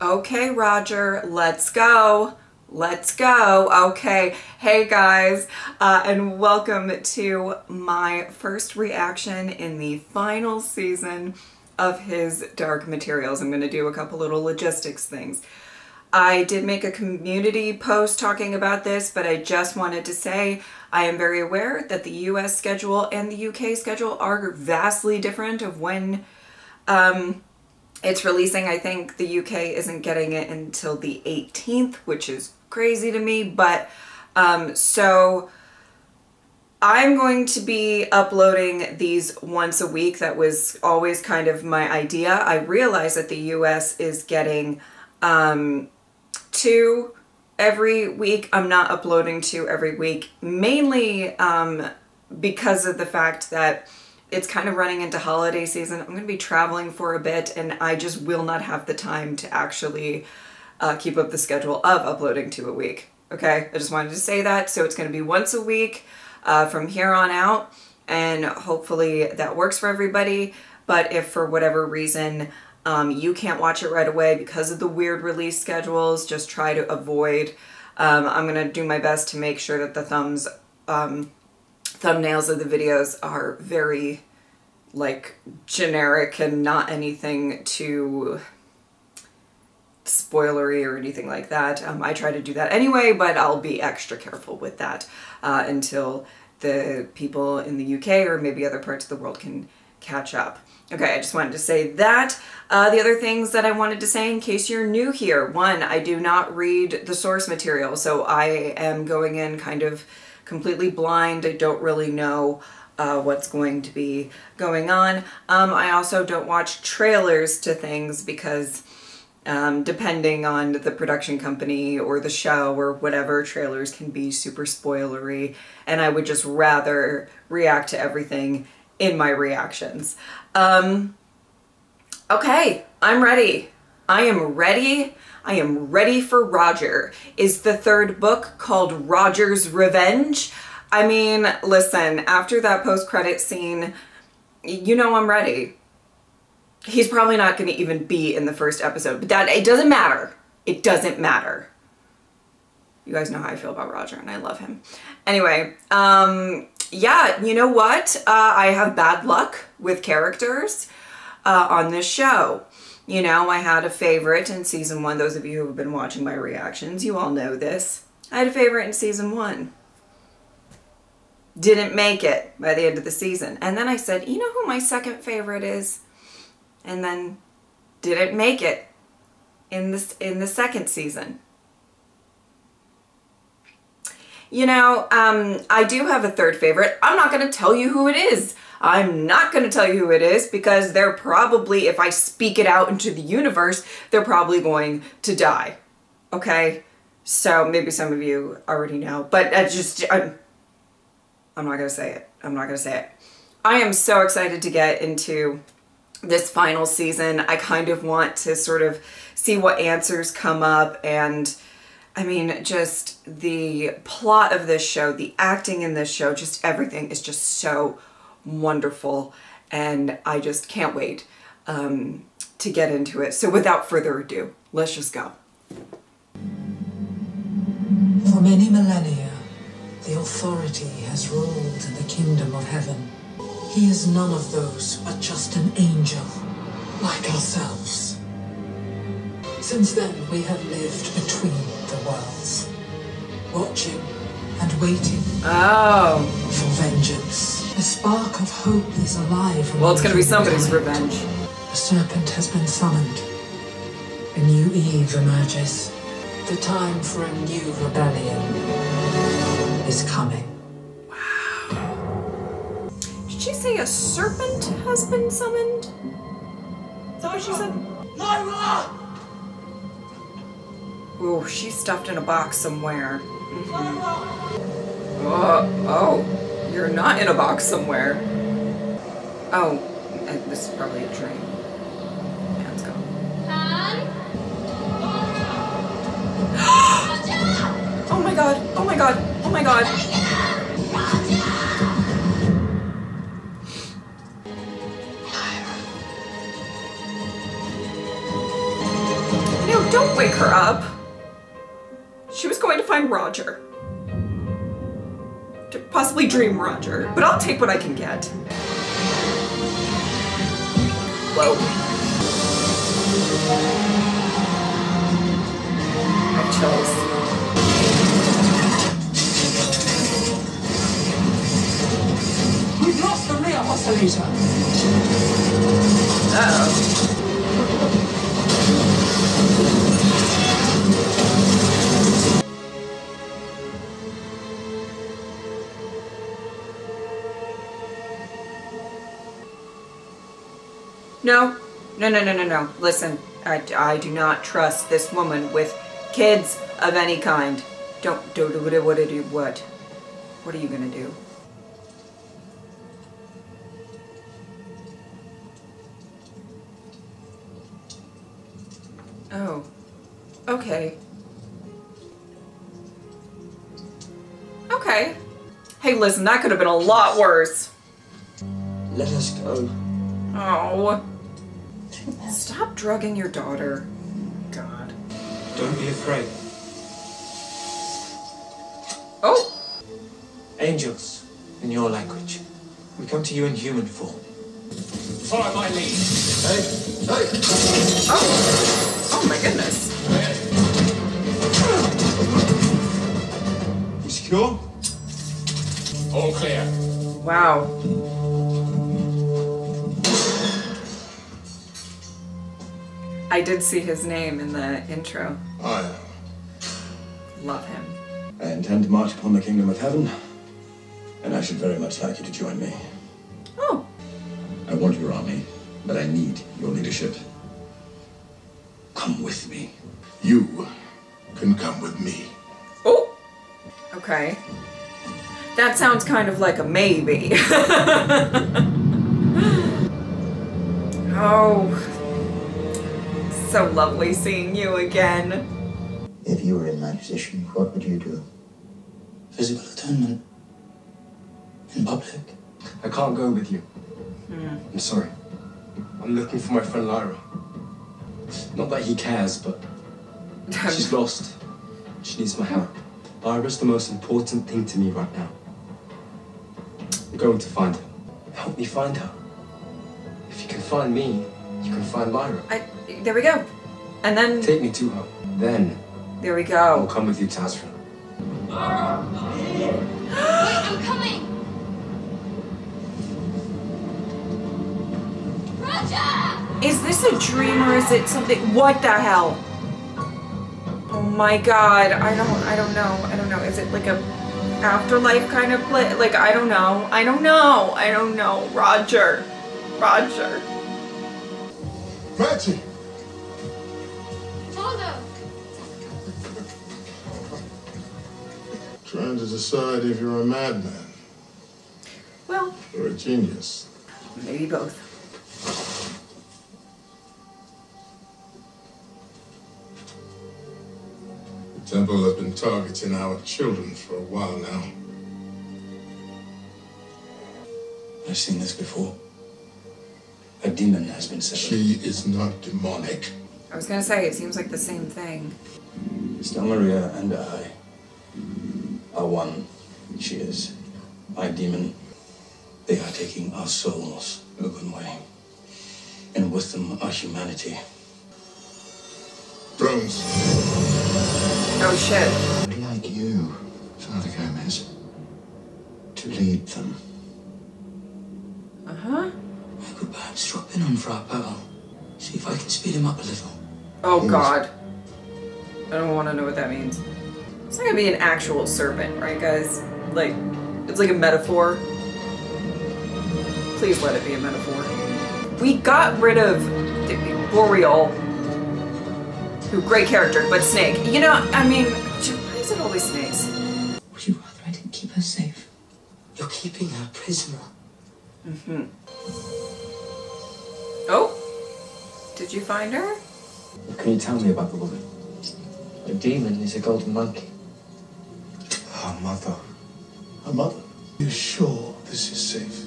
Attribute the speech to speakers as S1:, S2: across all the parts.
S1: Okay, Roger, let's go. Let's go. Okay. Hey guys, uh, and welcome to my first reaction in the final season of his Dark Materials. I'm going to do a couple little logistics things. I did make a community post talking about this, but I just wanted to say I am very aware that the US schedule and the UK schedule are vastly different of when um, it's releasing. I think the UK isn't getting it until the 18th, which is crazy to me, but um, so I'm going to be uploading these once a week. That was always kind of my idea. I realize that the US is getting um, two every week. I'm not uploading two every week, mainly um, because of the fact that it's kind of running into holiday season. I'm going to be traveling for a bit and I just will not have the time to actually uh, keep up the schedule of uploading two a week. Okay, I just wanted to say that. So it's going to be once a week uh, from here on out and hopefully that works for everybody. But if for whatever reason um, you can't watch it right away because of the weird release schedules. Just try to avoid. Um, I'm going to do my best to make sure that the thumbs, um, thumbnails of the videos are very like generic and not anything too spoilery or anything like that. Um, I try to do that anyway, but I'll be extra careful with that uh, until the people in the UK or maybe other parts of the world can catch up. Okay, I just wanted to say that. Uh, the other things that I wanted to say in case you're new here. One, I do not read the source material, so I am going in kind of completely blind. I don't really know uh, what's going to be going on. Um, I also don't watch trailers to things because um, depending on the production company or the show or whatever, trailers can be super spoilery and I would just rather react to everything in my reactions. Um, okay, I'm ready. I am ready. I am ready for Roger. Is the third book called Roger's Revenge? I mean, listen, after that post-credit scene, you know I'm ready. He's probably not going to even be in the first episode, but that it doesn't matter. It doesn't matter. You guys know how I feel about Roger and I love him. Anyway, um, yeah, you know what? Uh, I have bad luck with characters uh, on this show. You know, I had a favorite in season one. Those of you who have been watching my reactions, you all know this. I had a favorite in season one. Didn't make it by the end of the season. And then I said, you know who my second favorite is? And then didn't make it in this in the second season. You know, um, I do have a third favorite. I'm not going to tell you who it is. I'm not going to tell you who it is because they're probably, if I speak it out into the universe, they're probably going to die. Okay? So maybe some of you already know, but I just, I'm, I'm not going to say it. I'm not going to say it. I am so excited to get into this final season. I kind of want to sort of see what answers come up and I mean, just the plot of this show, the acting in this show, just everything is just so wonderful. And I just can't wait um, to get into it. So without further ado, let's just go.
S2: For many millennia, the authority has ruled in the kingdom of heaven. He is none of those, but just an angel, like ourselves. Since then, we have lived between the worlds, watching and waiting
S1: Oh.
S2: for vengeance. A spark of hope is alive.
S1: Well, it's gonna be somebody's
S2: humankind.
S1: revenge.
S2: The serpent has been summoned. A new Eve emerges. The time for a new rebellion is coming. Wow.
S1: Did she say a serpent has been summoned? Is that what she said?
S3: Lyra!
S1: Oh, she's stuffed in a box somewhere.
S3: Lyra!
S1: Uh, oh, oh, you're not in a box somewhere. Oh, uh, this is probably a dream. Yeah, let's go. Oh my god, oh my god, oh my god. Know, Don't wake her up. She was going to find Roger. Possibly dream Roger, but I'll take what I can get. Whoa. I have chills.
S2: We've lost the rear oscillator.
S1: Uh-oh. No, no, no, no, no, no. Listen, I, I do not trust this woman with kids of any kind. Don't do do do what do what? What are you gonna do? Oh, okay. Okay. Hey, listen, that could have been a lot worse.
S4: Let us go.
S1: Oh. Stop drugging your daughter. God.
S4: Don't be afraid.
S1: Oh,
S4: Angels, in your language. We come to you in human form.
S3: Follow my lead. Hey, hey.
S1: oh, oh my goodness.
S3: You secure? All clear.
S1: Wow. I did see his name in the intro.
S5: I am.
S1: Love him.
S5: I intend to march upon the kingdom of heaven, and I should very much like you to join me.
S1: Oh,
S5: I want your army, but I need your leadership. Come with me.
S6: You can come with me.
S1: oh. Okay. That sounds kind of like a maybe. oh. So lovely seeing you again.
S7: If you were in my position, what would you do?
S4: Physical atonement. In public.
S8: I can't go with you. Hmm. I'm sorry. I'm looking for my friend Lyra. Not that he cares, but she's lost. She needs my help. Lyra's the most important thing to me right now. I'm going to find her. Help me find her. If you can find me, you can find Lyra.
S1: I, there we go. And then
S8: Take me to her. Then
S1: there we go.
S8: I'll come with you to Azra.
S9: I'm coming! Roger!
S1: Is this a dream or is it something? What the hell? Oh my god! I don't. I don't know. I don't know. Is it like a afterlife kind of play? Like I don't know. I don't know. I don't know. Roger. Roger.
S6: Francie!
S9: Father!
S6: Trying to decide if you're a madman
S1: Well,
S6: or a genius.
S1: maybe both.
S6: The temple has been targeting our children for a while now.
S5: I've seen this before. A demon has been set.
S6: She is not demonic.
S1: I was gonna say it seems like the same thing.
S5: Sister Maria and I are one. She is my demon. They are taking our souls, Ogunwe, and with them our humanity.
S6: Drones.
S1: Oh shit.
S7: I'd like you, Father Gomez, to lead them.
S1: Uh huh.
S4: I could perhaps drop in on Fra Pavel. See if I can speed him up a little.
S1: Oh god. I don't want to know what that means. It's not gonna be an actual serpent, right, guys? Like, it's like a metaphor. Please let it be a metaphor. We got rid of Boreal, who great character, but Snake. You know, I mean, why is it always snakes?
S4: Would you rather I didn't keep her safe? You're keeping her prisoner. Mm-hmm.
S1: Oh, did you find her?
S8: Can you tell me about the woman?
S4: A demon is a golden monkey.
S8: Her mother.
S6: Her mother? You sure this is safe?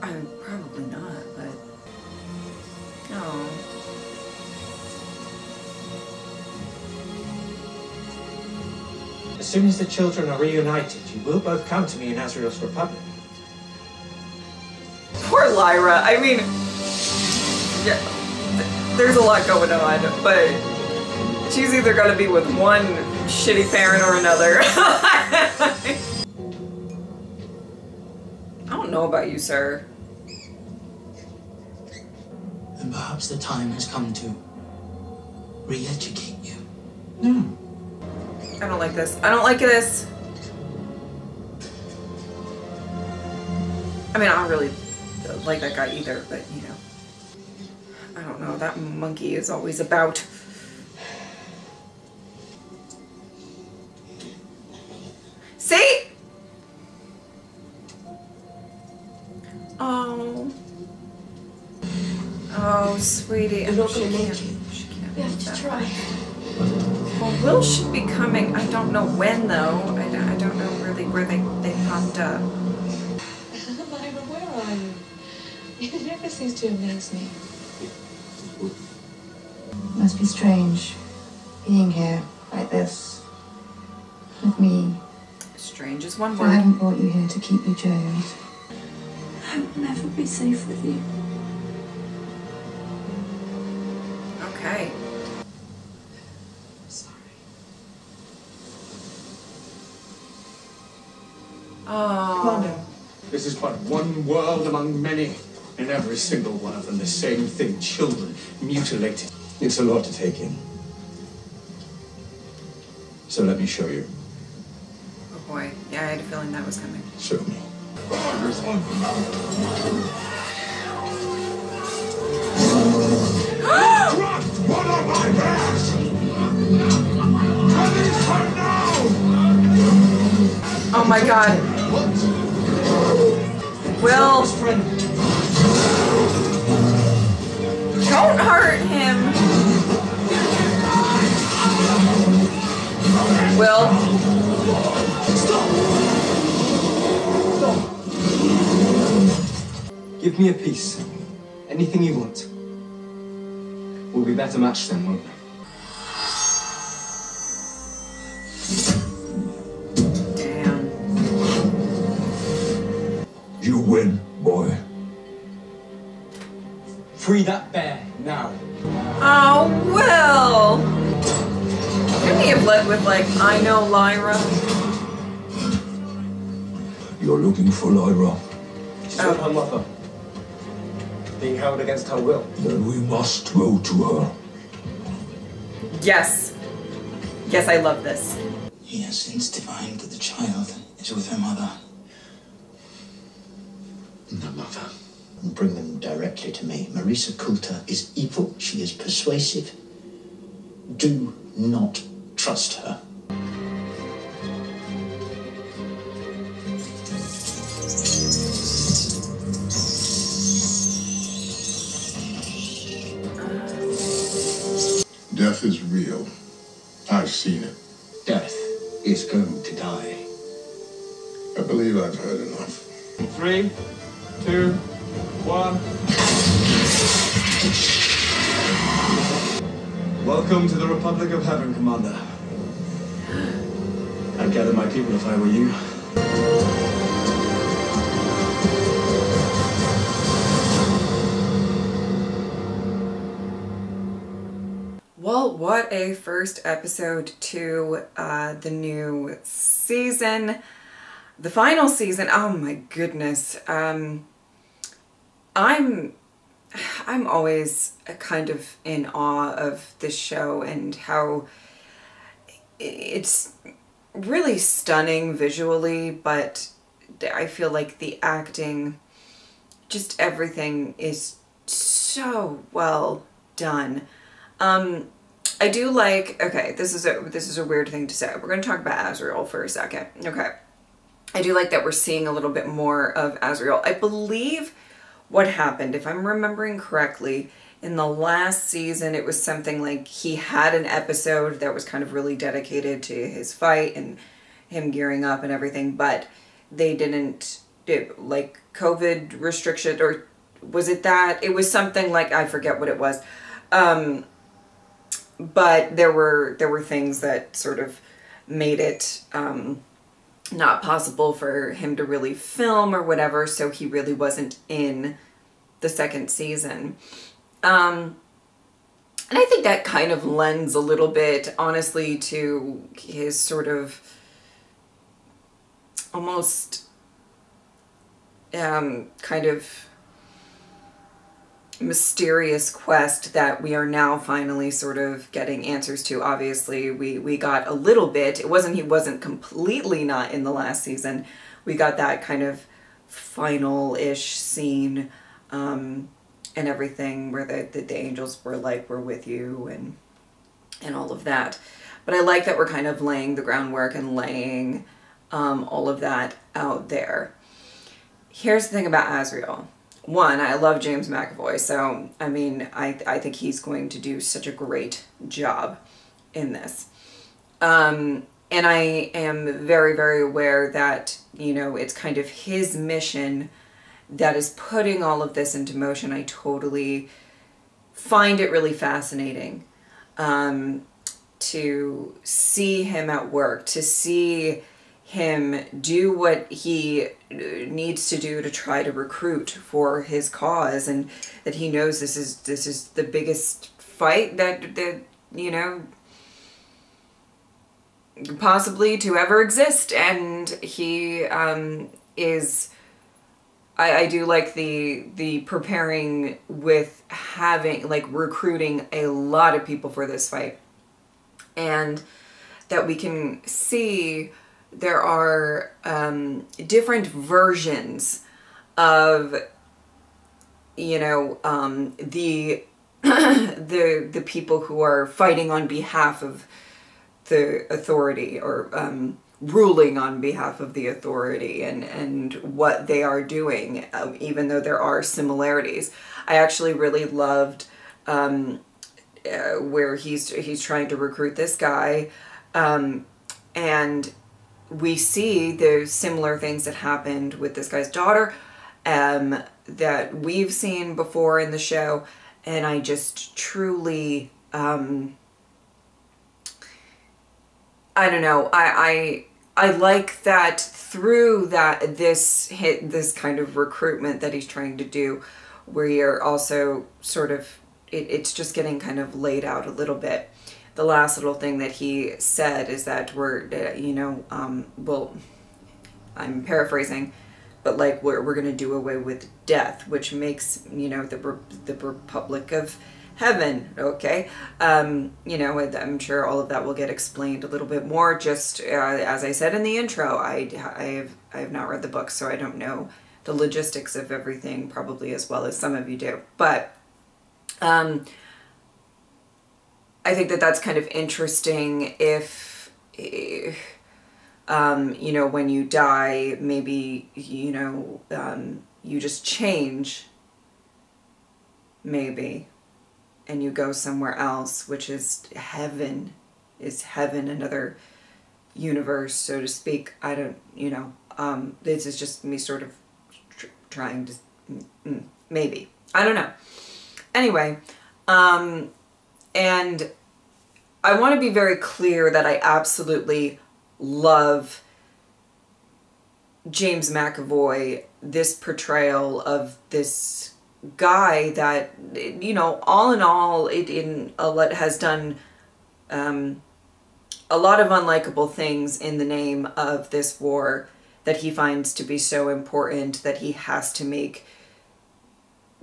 S1: I'm probably not, but. Oh.
S4: As soon as the children are reunited, you will both come to me in Asriel's Republic.
S1: Poor Lyra. I mean, yeah, th- there's a lot going on, but she's either going to be with one shitty parent or another. I don't know about you, sir.
S2: And perhaps the time has come to re-educate you.
S7: No.
S1: I don't like this. I don't like this. I mean, I don't really like that guy either, but you know. I don't know. That monkey is always about. See? Oh. Oh, sweetie.
S2: You're not
S1: She
S2: gonna make
S1: can't-
S2: it.
S1: she can't
S9: We have to try.
S1: Well, Will should be coming. I don't know when though. I, don't- I don't know really where they, they popped up.
S10: It never cease to amaze me. Must be strange being here like this with me.
S1: Strange is one word.
S10: I haven't brought you here to keep you jailed.
S9: I will never be safe with you.
S1: Okay.
S10: Sorry.
S1: Oh.
S3: This is but one world among many. In every single one of them, the same thing children mutilated.
S5: It's a lot to take in. So let me show you.
S1: Oh boy. Yeah, I had a feeling that was coming.
S5: Show me.
S6: What are my bears? Release her now!
S1: Oh my god. Will. Don't hurt him. Will.
S8: Give me a piece. Anything you want. We'll be better matched then, won't we?
S1: With like, I know Lyra?
S6: You're looking for Lyra.
S8: She's not her mother. Being held against her will.
S6: Then we must go to her.
S1: Yes. Yes, I love this.
S2: He has since divined that the child is with her mother.
S7: No mother.
S2: Bring them directly to me. Marisa Coulter is evil. She is persuasive. Do not trust her.
S6: Death is real. I've seen it.
S5: Death is going to die.
S6: I believe I've heard enough.
S3: Three, two, one.
S8: Welcome to the Republic of Heaven, Commander. I'd gather my people if I were you.
S1: Well, what a first episode to uh, the new season. The final season. Oh my goodness. Um, I'm I'm always a kind of in awe of this show and how it's really stunning visually, but I feel like the acting, just everything is so well done. Um, I do like. Okay, this is a this is a weird thing to say. We're gonna talk about Asriel for a second. Okay, I do like that we're seeing a little bit more of Asriel. I believe what happened, if I'm remembering correctly, in the last season, it was something like he had an episode that was kind of really dedicated to his fight and him gearing up and everything, but they didn't it, like COVID restriction or was it that? It was something like I forget what it was. Um, but there were there were things that sort of made it um, not possible for him to really film or whatever, so he really wasn't in the second season. Um, and I think that kind of lends a little bit, honestly, to his sort of almost um, kind of mysterious quest that we are now finally sort of getting answers to. Obviously, we we got a little bit. It wasn't he wasn't completely not in the last season. We got that kind of final-ish scene um, and everything where the, the, the angels were like, we're with you and and all of that. But I like that we're kind of laying the groundwork and laying um, all of that out there. Here's the thing about Asriel one, I love James McAvoy, so I mean, I, I think he's going to do such a great job in this. Um, and I am very, very aware that, you know, it's kind of his mission that is putting all of this into motion. I totally find it really fascinating um, to see him at work, to see him do what he needs to do to try to recruit for his cause and that he knows this is this is the biggest fight that that you know possibly to ever exist and he um is I, I do like the the preparing with having like recruiting a lot of people for this fight. And that we can see there are um, different versions of you know um, the the the people who are fighting on behalf of the authority or um, ruling on behalf of the authority and and what they are doing um, even though there are similarities i actually really loved um, uh, where he's he's trying to recruit this guy um, and we see the similar things that happened with this guy's daughter um, that we've seen before in the show. And I just truly, um, I don't know, I, I, like that through that this hit this kind of recruitment that he's trying to do where you're also sort of it, it's just getting kind of laid out a little bit. The last little thing that he said is that we're, you know, um, well, I'm paraphrasing, but like we're, we're to do away with death, which makes, you know, the, the Republic of Heaven, okay? Um, you know, I'm sure all of that will get explained a little bit more. Just uh, as I said in the intro, I, I, have, I have not read the book, so I don't know the logistics of everything probably as well as some of you do. But um, I think that that's kind of interesting if, if um, you know, when you die, maybe, you know, um, you just change, maybe, and you go somewhere else, which is heaven, is heaven, another universe, so to speak. I don't, you know, um, this is just me sort of tr trying to, maybe. I don't know. Anyway, um, and I want to be very clear that I absolutely love James McAvoy, this portrayal of this guy that, you know, all in all, it in a lot has done um, a lot of unlikable things in the name of this war that he finds to be so important that he has to make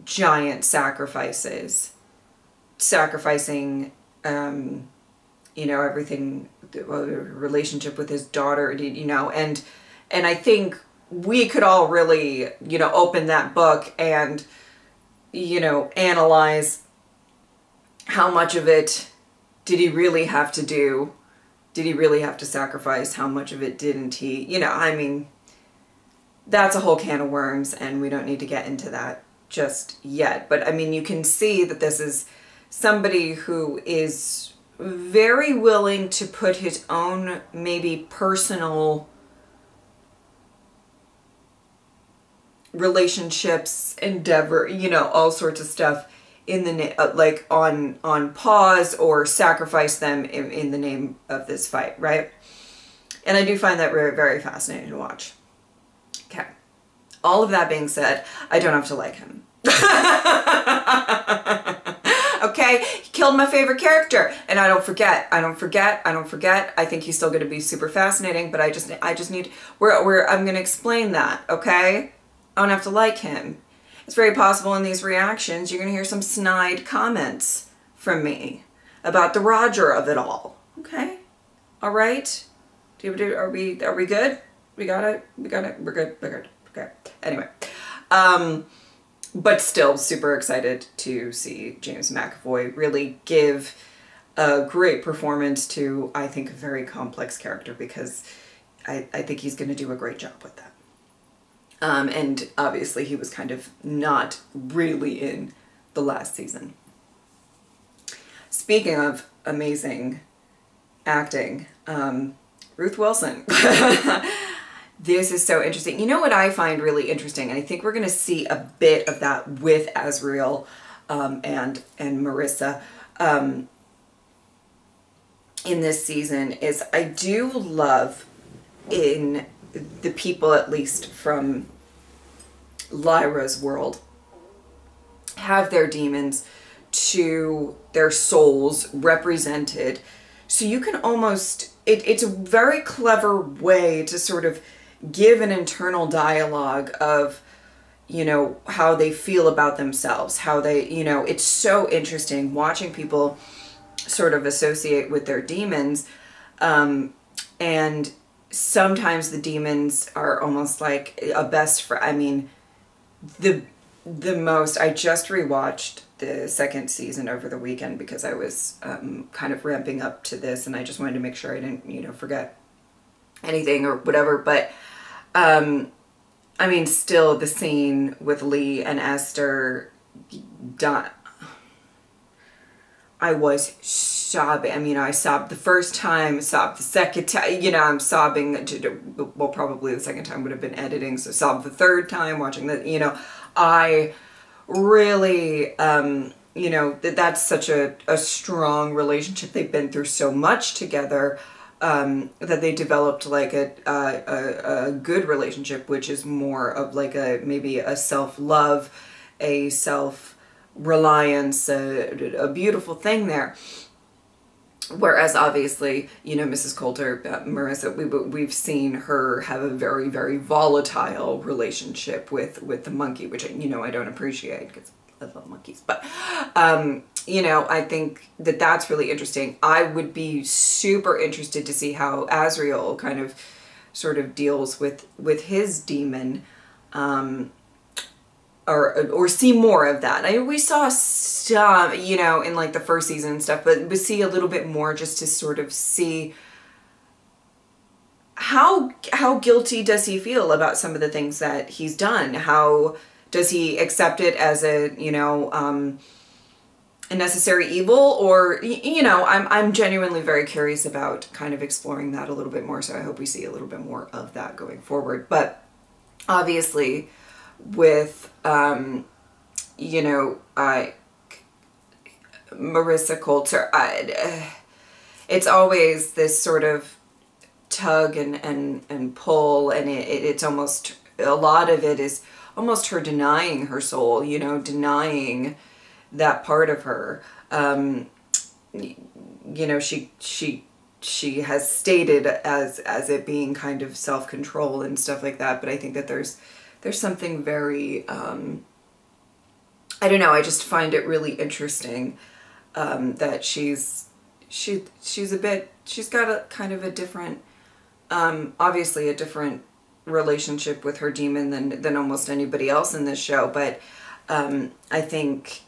S1: giant sacrifices. Sacrificing um, you know everything relationship with his daughter you know and and i think we could all really you know open that book and you know analyze how much of it did he really have to do? Did he really have to sacrifice? How much of it didn't he? You know i mean that's a whole can of worms and we don't need to get into that just yet. But i mean you can see that this is somebody who is very willing to put his own maybe personal relationships endeavor you know all sorts of stuff in the uh, like on on pause or sacrifice them in, in the name of this fight right And I do find that very, very fascinating to watch. Okay. All of that being said, I don't have to like him. okay, he killed my favorite character, and I don't forget. I don't forget. I don't forget. I think he's still going to be super fascinating, but I just, I just need. We're, we're. I'm going to explain that. Okay, I don't have to like him. It's very possible in these reactions you're going to hear some snide comments from me about the Roger of it all. Okay, all right. Do, do, are we are we good? We got it. We got it. We're good. We're good. Okay. Anyway, um, but still super excited to see James McAvoy really give a great performance to I think a very complex character because I, I think he's going to do a great job with that. Um, and obviously he was kind of not really in the last season. Speaking of amazing acting, um, Ruth Wilson. this is so interesting. You know what I find really interesting, and I think we're going to see a bit of that with Asriel um, and and Marisa um, in this season is I do love in the people, at least from Lyra's world, have their demons to their souls represented. So you can almost, it, it's a very clever way to sort of give an internal dialogue of, you know, how they feel about themselves, how they, you know, it's so interesting watching people sort of associate with their demons. Um, and sometimes the demons are almost like a best friend. I mean, the the most I just rewatched the second season over the weekend because I was um, kind of ramping up to this and I just wanted to make sure I didn't you know forget anything or whatever but um, I mean still the scene with Lee and Hester done I was sobbing. I mean, I sobbed the first time, sobbed the second time. You know, I'm sobbing. Well, probably the second time would have been editing, so sobbed the third time watching the. You know, I really, um, you know, that that's such a a strong relationship. They've been through so much together. Um, that they developed like a, a, a good relationship, which is more of like a maybe a self love, a self reliance, a, a beautiful thing there. Whereas obviously, you know, Mrs. Coulter, uh, Marisa, we, we've seen her have a very, very volatile relationship with, with the monkey, which, you know, I don't appreciate because I love monkeys. But, um, you know, I think that that's really interesting. I would be super interested to see how Asriel kind of sort of deals with, with his demon. Um, or or see more of that. I we saw some, you know, in like the first season and stuff, but we see a little bit more just to sort of see how how guilty does he feel about some of the things that he's done? How does he accept it as a, you know, um a necessary evil or you know, I'm I'm genuinely very curious about kind of exploring that a little bit more, so I hope we see a little bit more of that going forward. But obviously with, um, you know, uh, Marisa Coulter. I, uh, it's always this sort of tug and, and, and pull, and it, it, it's almost, a lot of it is almost her denying her soul, you know, denying that part of her. Um, you know, she, she, she has stated as, as it being kind of self-control and stuff like that, but I think that there's, there's something very, um, I don't know, I just find it really interesting um, that she's, she, she's a bit, she's got a kind of a different, um, obviously a different relationship with her demon than, than almost anybody else in this show, but um, I think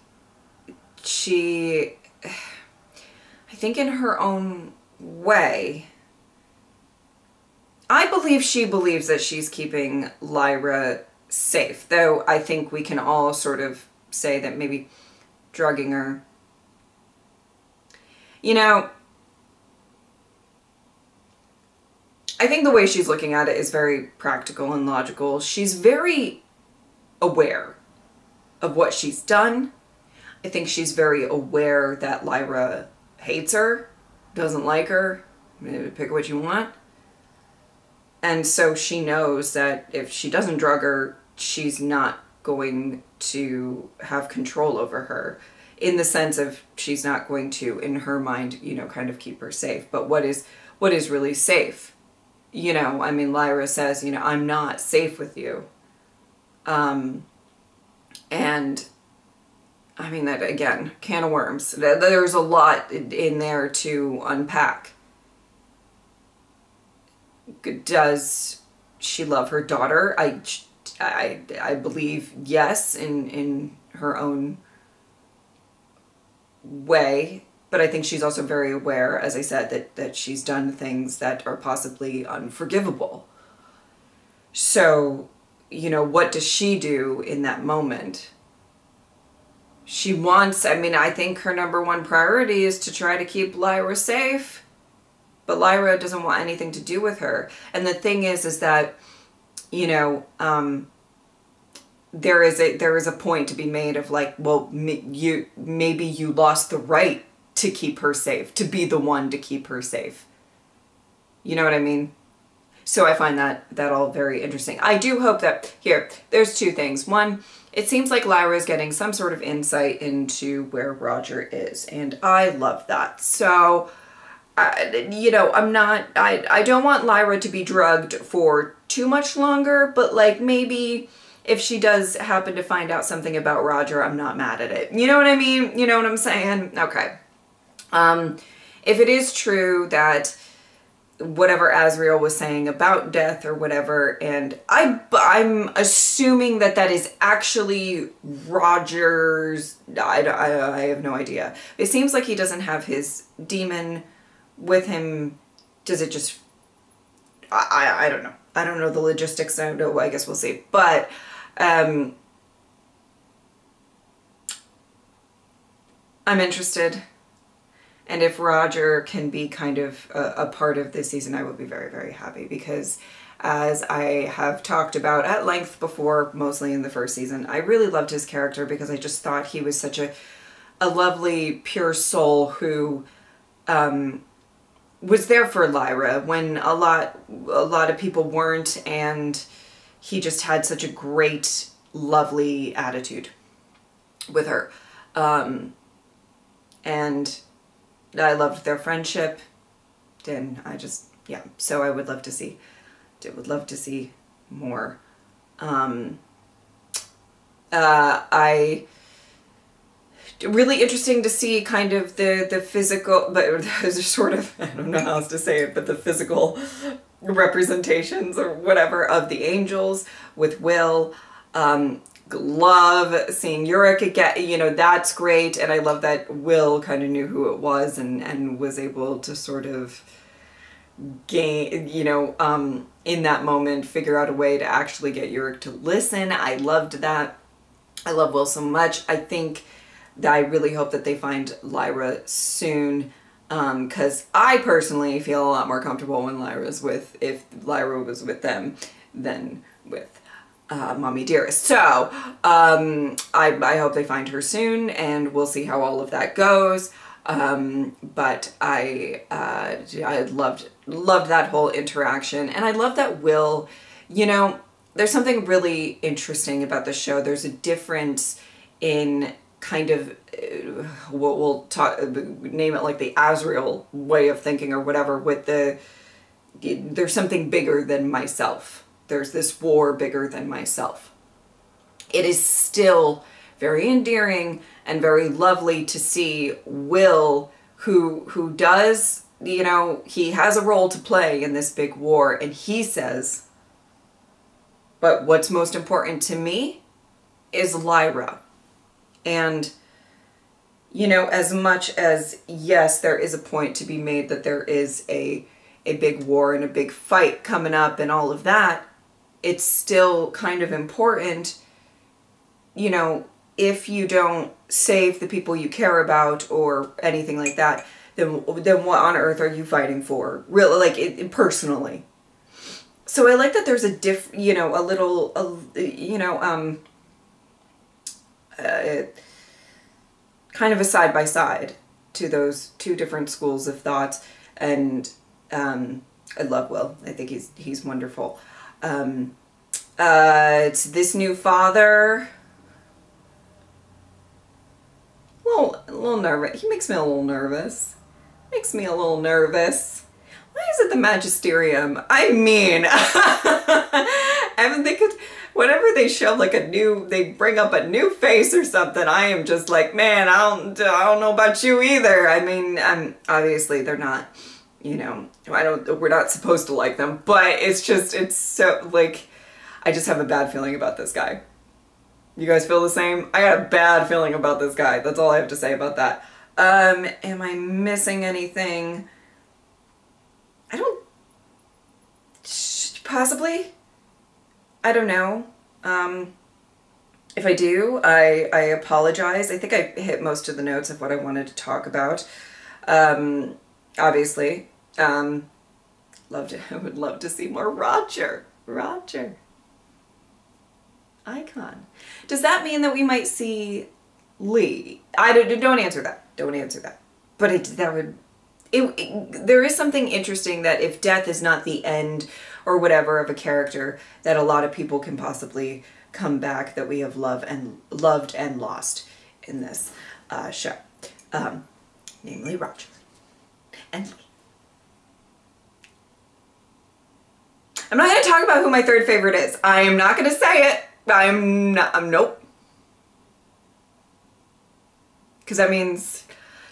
S1: she, I think in her own way, I believe she believes that she's keeping Lyra safe, though I think we can all sort of say that maybe drugging her. You know, I think the way she's looking at it is very practical and logical. She's very aware of what she's done. I think she's very aware that Lyra hates her, doesn't like her, pick what you want. And so she knows that if she doesn't drug her, she's not going to have control over her in the sense of she's not going to in her mind you know kind of keep her safe. But what is what is really safe? You know i mean lyra says you know i'm not safe with you. Um and i mean that again can of worms. There's a lot in there to unpack does she love her daughter? I I, I believe yes in in her own way but I think she's also very aware as I said that that she's done things that are possibly unforgivable. So you know what does she do in that moment? She wants I mean I think her number one priority is to try to keep Lyra safe but Lyra doesn't want anything to do with her and the thing is is that you know, um, there is a there is a point to be made of like, well, you maybe you lost the right to keep her safe, to be the one to keep her safe. You know what I mean? So I find that that all very interesting. I do hope that here there's two things. One, it seems like Lyra is getting some sort of insight into where Roger is, and I love that. So you know, I'm not, I, I don't want Lyra to be drugged for too much longer, but like maybe if she does happen to find out something about Roger, I'm not mad at it. You know what I mean? You know what I'm saying? Okay. Um, if it is true that whatever Asriel was saying about death or whatever, and I, I'm assuming that that is actually Roger's, I, I, I have no idea. It seems like he doesn't have his demon with him, does it just, I, I, I don't know. I don't know the logistics. I don't know. I guess we'll see. But, um, I'm interested. And if Roger can be kind of a, a, part of this season, I will be very, very happy because as I have talked about at length before, mostly in the first season, I really loved his character because I just thought he was such a, a lovely, pure soul who um, was there for Lyra when a lot a lot of people weren't and he just had such a great lovely attitude with her. Um, and I loved their friendship and I just yeah so I would love to see would love to see more. Um, uh, I really interesting to see kind of the the physical but there's sort of I don't know how else to say it but the physical representations or whatever of the angels with Will. Um love seeing Iorek again you know that's great. And I love that Will kind of knew who it was and and was able to sort of gain you know um in that moment figure out a way to actually get Iorek to listen. I loved that. I love Will so much. I think I really hope that they find Lyra soon because um, I personally feel a lot more comfortable when Lyra's with, if Lyra was with them than with uh, Mommy Dearest. So um, I, I hope they find her soon and we'll see how all of that goes. Um, but I, uh, I loved, loved that whole interaction and I love that Will, you know, there's something really interesting about the show. There's a difference in kind of uh, we'll, we'll talk name it like the Asriel way of thinking or whatever with the there's something bigger than myself. There's this war bigger than myself. It is still very endearing and very lovely to see Will who who does you know he has a role to play in this big war and he says but what's most important to me is Lyra and, you know, as much as, yes, there is a point to be made that there is a, a big war and a big fight coming up and all of that, it's still kind of important, you know, if you don't save the people you care about or anything like that, then, then what on earth are you fighting for? Really, like, it, it personally. So I like that there's a diff, you know, a little, a, you know, um, uh, kind of a side by side to those two different schools of thought and um, I love Will. I think he's he's wonderful. Um, uh, it's this new father. A little, little nervous. He makes me a little nervous. Makes me a little nervous. Why is it the magisterium? I mean, I mean, they could, whenever they show like a new, they bring up a new face or something, I am just like, man, I don't, I don't know about you either. I mean, I'm obviously they're not, you know, I don't, we're not supposed to like them, but it's just, it's so like, I just have a bad feeling about this guy. You guys feel the same? I got a bad feeling about this guy. That's all I have to say about that. Um, am I missing anything? I don't... Possibly? I don't know. Um, if I do, I, I apologize. I think I hit most of the notes of what I wanted to talk about. Um, obviously. Um, love to, I would love to see more Roger. Roger. Icon. Does that mean that we might see Lee? I don't, don't answer that. Don't answer that. But it, that would it, it, there is something interesting that if death is not the end or whatever of a character that a lot of people can possibly come back that we have loved and loved and lost in this uh, show um, namely Roger and I'm not going to talk about who my third favorite is. I am not going to say it. I'm not, I'm nope. Because that means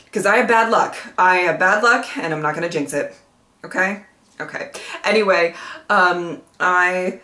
S1: because I have bad luck. I have bad luck and I'm not going to jinx it. Okay? Okay. Anyway, um, I,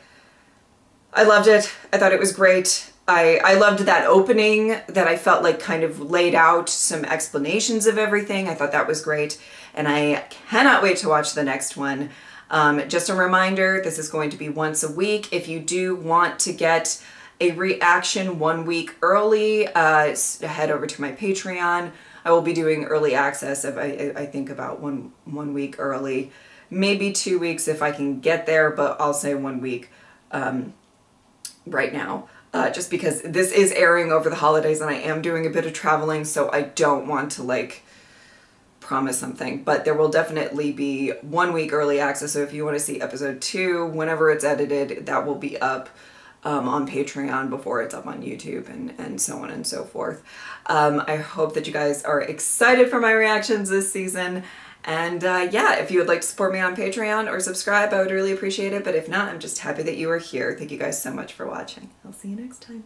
S1: I loved it. I thought it was great. I, I loved that opening that I felt like kind of laid out some explanations of everything. I thought that was great. And I cannot wait to watch the next one. Um, just a reminder, this is going to be once a week. If you do want to get a reaction one week early, uh, head over to my Patreon. I will be doing early access of, I, I think about one, one week early, maybe two weeks if I can get there, but I'll say one week um, right now. Uh, just because this is airing over the holidays and I am doing a bit of traveling, so I don't want to like promise something, but there will definitely be one week early access. So if you want to see episode two, whenever it's edited, that will be up um, on Patreon before it's up on YouTube and, and so on and so forth. Um, I hope that you guys are excited for my reactions this season. And uh, yeah, if you would like to support me on Patreon or subscribe, I would really appreciate it. But if not, I'm just happy that you are here. Thank you guys so much for watching. I'll see you next time.